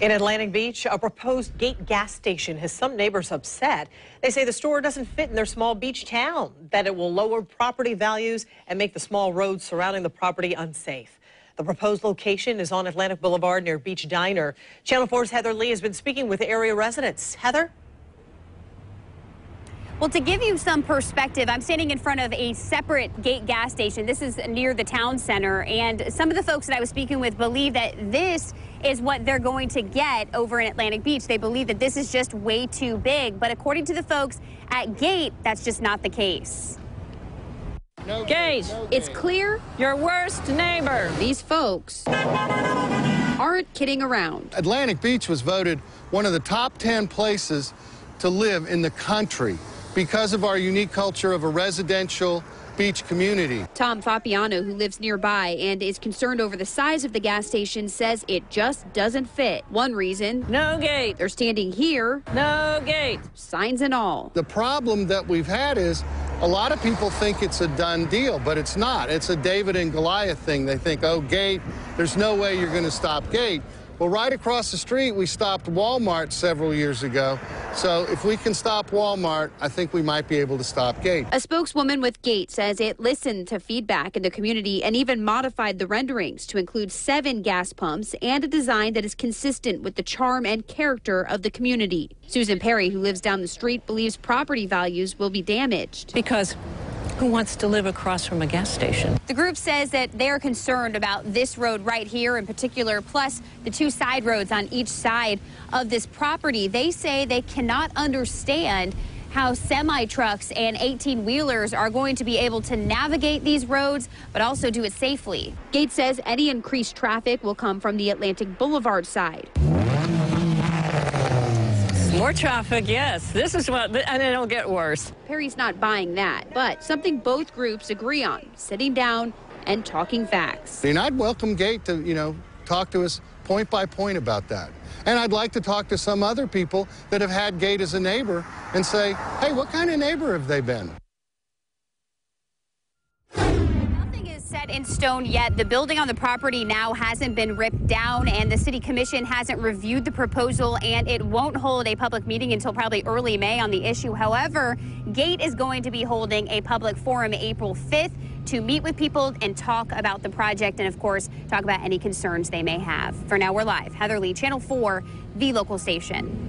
In Atlantic Beach, a proposed gate gas station has some neighbors upset. They say the store doesn't fit in their small beach town, that it will lower property values and make the small roads surrounding the property unsafe. The proposed location is on Atlantic Boulevard near Beach Diner. Channel 4's Heather Leigh has been speaking with area residents. Heather? Well, to give you some perspective, I'm standing in front of a separate gate gas station. This is near the town center, and some of the folks that I was speaking with believe that this is what they're going to get over in Atlantic Beach. They believe that this is just way too big, but according to the folks at Gate, that's just not the case. No gate. No it's clear. Your worst neighbor. These folks aren't kidding around. Atlantic Beach was voted one of the top 10 places to live in the country because of our unique culture of a residential beach community. Tom Fapiano, who lives nearby and is concerned over the size of the gas station, says it just doesn't fit. One reason, no gate. They're standing here, no gate. Signs and all. The problem that we've had is a lot of people think it's a done deal, but it's not. It's a David and Goliath thing. They think, oh, gate, there's no way you're going to stop gate. Well, right across the street, we stopped Walmart several years ago. So if we can stop Walmart, I think we might be able to stop Gate. A spokeswoman with Gate says it listened to feedback in the community and even modified the renderings to include seven gas pumps and a design that is consistent with the charm and character of the community. Susan Perry, who lives down the street, believes property values will be damaged. Because who wants to live across from a gas station? The group says that they are concerned about this road right here in particular, plus the two side roads on each side of this property. They say they cannot understand how semi trucks and 18 wheelers are going to be able to navigate these roads, but also do it safely. Gates says any increased traffic will come from the Atlantic Boulevard side. More traffic, yes. This is what, and it'll get worse. Perry's not buying that, but something both groups agree on, sitting down and talking facts. And I'd welcome Gate to, you know, talk to us point by point about that. And I'd like to talk to some other people that have had Gate as a neighbor and say, hey, what kind of neighbor have they been? Set in stone yet. The building on the property now hasn't been ripped down, and the city commission hasn't reviewed the proposal, and it won't hold a public meeting until probably early May on the issue. However, Gate is going to be holding a public forum April 5th to meet with people and talk about the project and, of course, talk about any concerns they may have. For now, we're live. Heather Leigh, Channel 4, the local station.